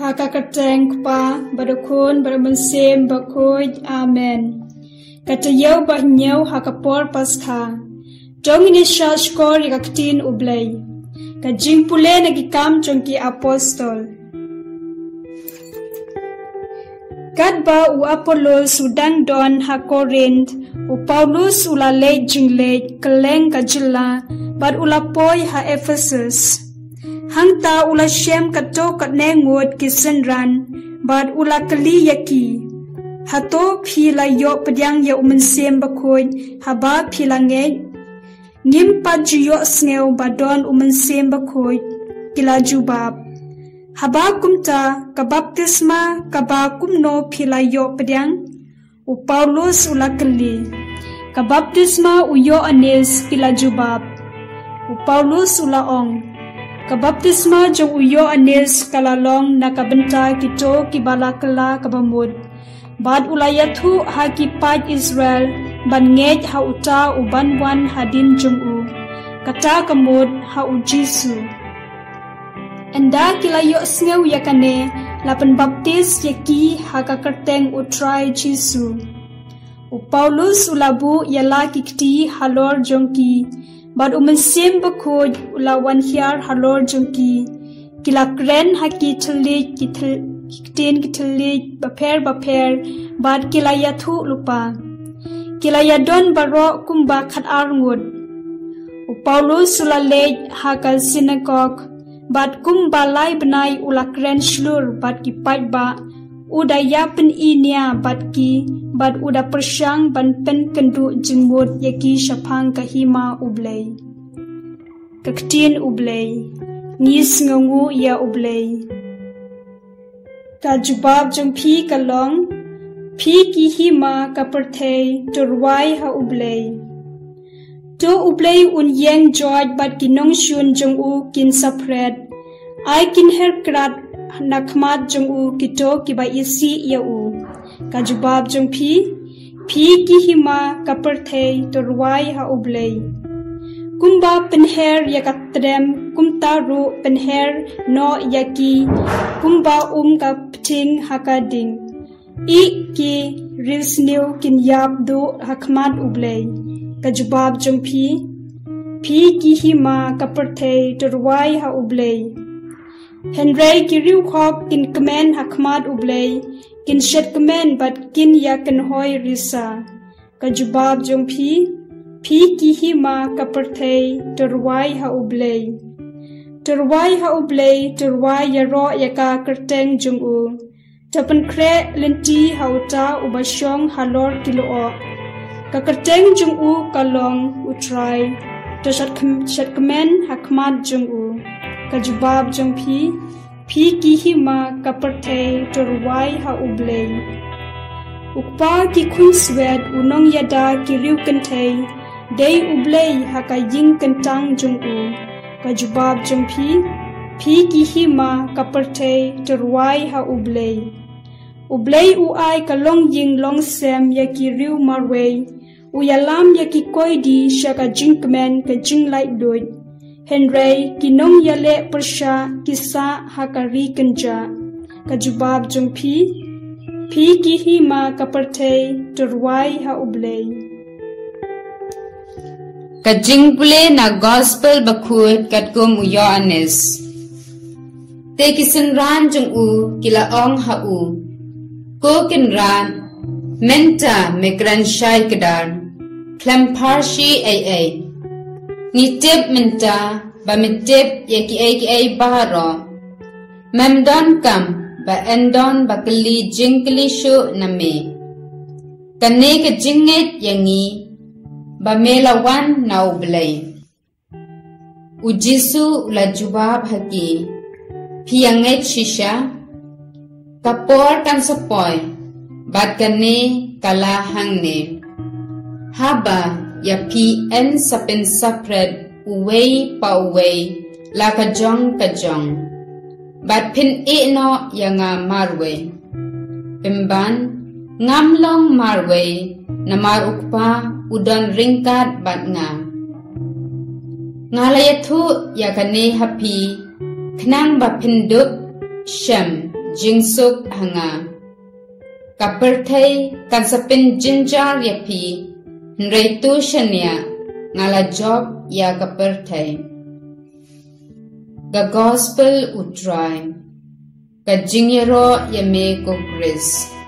Hakakateng pa badakun baramasem bakoy amen. Katayaw bahnyaw hakapor paskha. Dong ini shashkor yakaktin ublay. Kajing pule nagikam chongki apostol. Kadba u Apollos udang don ha Korint u Paulus ulale jingle keleng kajila bad ulapoy ha Ephesus. Hang ta ula shem kato kat nengut kisenran bad ula kali yaki. Hato phi la yo pedyang ya umen sem bakoy haba phi la ngej. Ngim pa jiyo sngew badon umen sem bakoy kila jubab. Haba kumta ka baptisma ka ba kumno phi la yo pedyang. U Paulus ula kali. Ka baptisma u yo anis kila jubab. U Paulus ula ong. Kabaptisma jong uyo anis kalalong na kabenta kito kibala kala kabamud. Bad ulayathu ha kipad Israel ban ngej ha uta uban wan hadin jong u. Kata kamud ha u Jisu. Anda kilayo sngew yakane lapan baptis yaki ha kakarteng utrai Jisu. U Paulus ulabu yala kikti halor jongki Bad umen sim bakoj ula wan hiar halor jungki. Kila kren telik ki ten ki telik baper baper bad kila yathu lupa. Kila yadon baro kumba khat arngut. U Paulus ula lej haka synagogue bad kumba lai benai ula kren shlur bad ki pat ba uda yapen inia bad ki bad uda persyang ban pen kendu jengmut yaki syapang kahima ublay. Kaktin ublay, ngis ngungu ya ublay. Ka jubab jong pi kalong, pi hima ka perthay turway ha ublay. To ublay un yang George bad kinong shun jong u kin sapred, ay kin her krat nakmat jong u kito kiba isi ya u kajubab jong phi phi ki hima kaperthei torwai ha ublei kumba penher ya katrem kumta ru penher no yaki kumba um ka pting hakading i ki rilsnew kin yap do hakmat ublei kajubab jong phi phi ki hima kaperthei torwai ha ublei Henry kiriu khok kin kemen hakmat ublei kin shet kemen bat kin ya kin hoi risa. Ka jubab jong phi phi ki hi ma ka perthei turwai ha ublei. Turwai ha ublei turwai ya ro ya ka kerteng jung u. Tapan kre lenti ha uta ubashong halor kilo o ka kerteng jung u kalong utrai to shat shat kemen hakmat jung u. Kajubab jong phi phi ki hi ma kaparthe torwai ha ublei ukpa ki khun swet unong yada ki riu kan thei dei ublei ha ka ying kan tang jong u kajubab jong phi phi ki hi ma kaparthe torwai ha ublei. Ublei u ai ka long ying long sem ya ki riu marwei. U yalam ya ki koi di shaka jinkmen ka jing light doit हेनरी किनों यले पर्शा किसा हकरी कंजा कजुबाब जुम्फी फ़ी की ही मा कपरथे टरवाई हा उबले कजिंग बुले ना गॉस्पल बखुए कटको मुयो ते किसन रान जुंग किला ओंग हा को किन रान मेंटा मेक्रन शाइकडान क्लम्पार्शी ए ए ngitep minta ba mitep yaki eki ei baharo. Memdon kam, ba endon ba kili jingkili shu name. Kanne ke jinget yangi ba melawan nau blai ujisu la jubab haki phianget shisha, kapor kan sapoi bat kanne kala hangne. Haba yapi sapred uwei pa uwei la kajong kajong bat pin ino yanga marwe pimban ngamlong marwe namar ukpa udon ringkat bat nga ngalayathu yakane hapi khnang ba pinduk shem jingsuk hanga kaperthai kansapin jinjar yapi nreitu ngala job ya kaperthai the gospel utrai ka jingyero yame ko grace